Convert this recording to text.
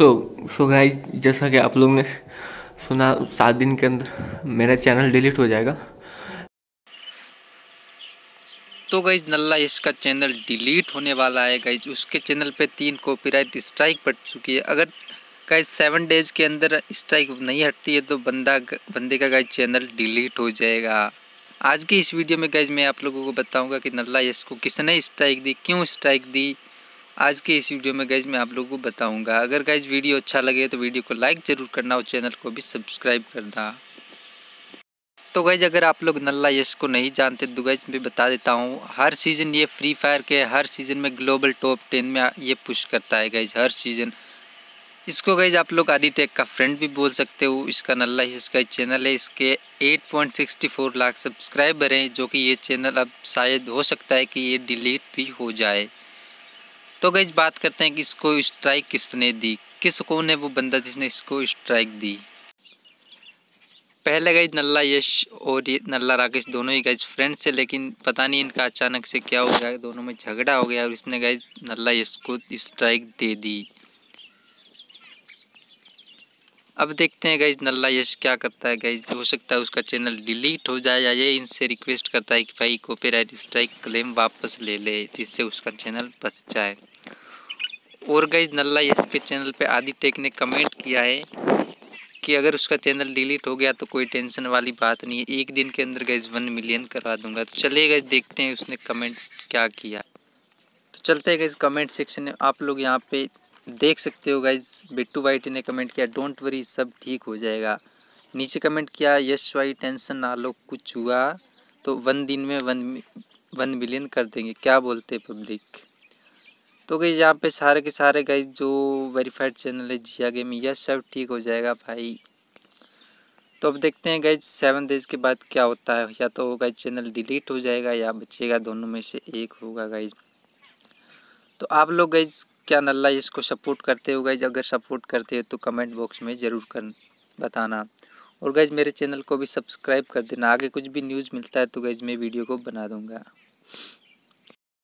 सो so guys जैसा कि आप लोग ने सुना, सात दिन के अंदर मेरा चैनल डिलीट हो जाएगा। तो गाइज़ नल्ला इसका चैनल डिलीट होने वाला है। गाइज़ उसके चैनल पे तीन कॉपीराइट स्ट्राइक पड़ चुकी है। अगर गाइज़ सेवन डेज़ के अंदर स्ट्राइक नहीं हटती है तो बंदा, बंदे का गाइज़ चैनल डिलीट हो जाएगा। आज की इस वीडियो में गाइज़ मैं आप लोगों को बताऊँगा कि नल्ला यश को किसने स्ट्राइक दी, क्यों स्ट्राइक दी आज के इस वीडियो में गैज मैं आप लोगों को बताऊँगा। अगर गैज वीडियो अच्छा लगे तो वीडियो को लाइक ज़रूर करना और चैनल को भी सब्सक्राइब करना। तो गैज अगर आप लोग नल्ला यश को नहीं जानते तो गैज मैं बता देता हूँ, हर सीज़न ये फ्री फायर के, हर सीज़न में ग्लोबल टॉप टेन में ये पुश करता है गैज हर सीज़न इसको गैज आप लोग आदि टेक का फ्रेंड भी बोल सकते हो, इसका नल्ला यश का चैनल है, इसके 8.64 लाख सब्सक्राइबर हैं, जो कि ये चैनल अब शायद हो सकता है कि ये डिलीट भी हो जाए। तो गई बात करते हैं कि इसको स्ट्राइक किसने दी? किस, कौन है वो बंदा जिसने इसको स्ट्राइक दी? पहले गई नल्ला यश और ये नल्ला राकेश दोनों ही गए फ्रेंड्स है लेकिन पता नहीं इनका अचानक से क्या हो गया, दोनों में झगड़ा हो गया और इसने गए नल्ला यश को स्ट्राइक दे दी। अब देखते हैं गई नल्ला यश क्या करता है गई हो सकता है उसका चैनल डिलीट हो जाए या ये इनसे रिक्वेस्ट करता है कि भाई कॉपीराइट स्ट्राइक क्लेम वापस ले ले, जिससे उसका चैनल बच जाए। और गई नल्ला यश के चैनल पे आदि टेक ने कमेंट किया है कि अगर उसका चैनल डिलीट हो गया तो कोई टेंशन वाली बात नहीं है। एक दिन के अंदर गैस वन मिलियन करवा दूँगा। तो चलिए गैस देखते हैं उसने कमेंट क्या किया। तो चलते हैं गैस कमेंट सेक्शन में। आप लोग यहाँ पे देख सकते हो गाइज़ बिट्टू वाइटी ने कमेंट किया डोंट वरी सब ठीक हो जाएगा। नीचे कमेंट किया यश वाई टेंशन ना लो, कुछ हुआ। तो वन दिन में वन वन मिलियन कर देंगे। क्या बोलते पब्लिक तो गई यहाँ पे सारे के सारे गई जो वेरीफाइड चैनल है, जिया गेम यह सब ठीक हो जाएगा भाई। तो अब देखते हैं गई सेवन डेज़ के बाद क्या होता है। या तो गई चैनल डिलीट हो जाएगा या बचेगा, दोनों में से एक होगा गाइज़ तो आप लोग गई क्या नल्ला इसको सपोर्ट करते हो गई अगर सपोर्ट करते हो तो कमेंट बॉक्स में ज़रूर कर, बताना। और गैज मेरे चैनल को भी सब्सक्राइब कर देना। आगे कुछ भी न्यूज़ मिलता है तो गैज मैं वीडियो को बना दूँगा।